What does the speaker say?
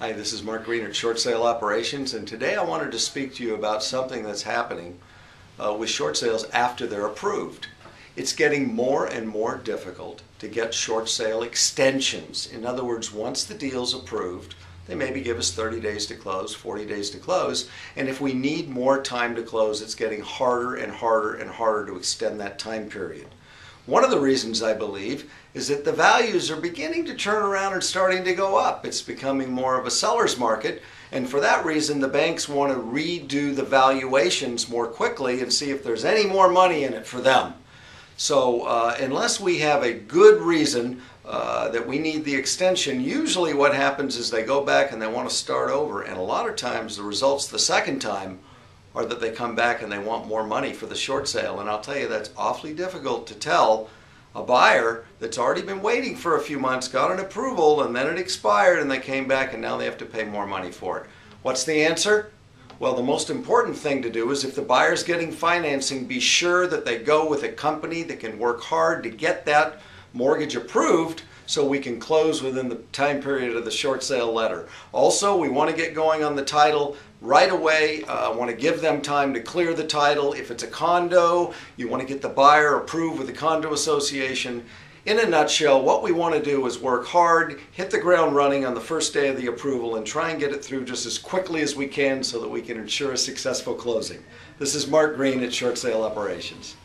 Hi, this is Mark Greene at Short Sale Operations, and today I wanted to speak to you about something that's happening uh, with short sales after they're approved. It's getting more and more difficult to get short sale extensions. In other words, once the deal's approved, they maybe give us 30 days to close, 40 days to close, and if we need more time to close, it's getting harder and harder and harder to extend that time period. One of the reasons I believe is that the values are beginning to turn around and starting to go up. It's becoming more of a seller's market, and for that reason, the banks want to redo the valuations more quickly and see if there's any more money in it for them. So, uh, unless we have a good reason uh, that we need the extension, usually what happens is they go back and they want to start over, and a lot of times the results the second time or that they come back and they want more money for the short sale. And I'll tell you, that's awfully difficult to tell a buyer that's already been waiting for a few months, got an approval, and then it expired, and they came back and now they have to pay more money for it. What's the answer? Well, the most important thing to do is if the buyer's getting financing, be sure that they go with a company that can work hard to get that mortgage approved so we can close within the time period of the short sale letter. Also, we want to get going on the title right away. I uh, want to give them time to clear the title. If it's a condo, you want to get the buyer approved with the condo association. In a nutshell, what we want to do is work hard, hit the ground running on the first day of the approval, and try and get it through just as quickly as we can so that we can ensure a successful closing. This is Mark Greene at Short Sale Operations.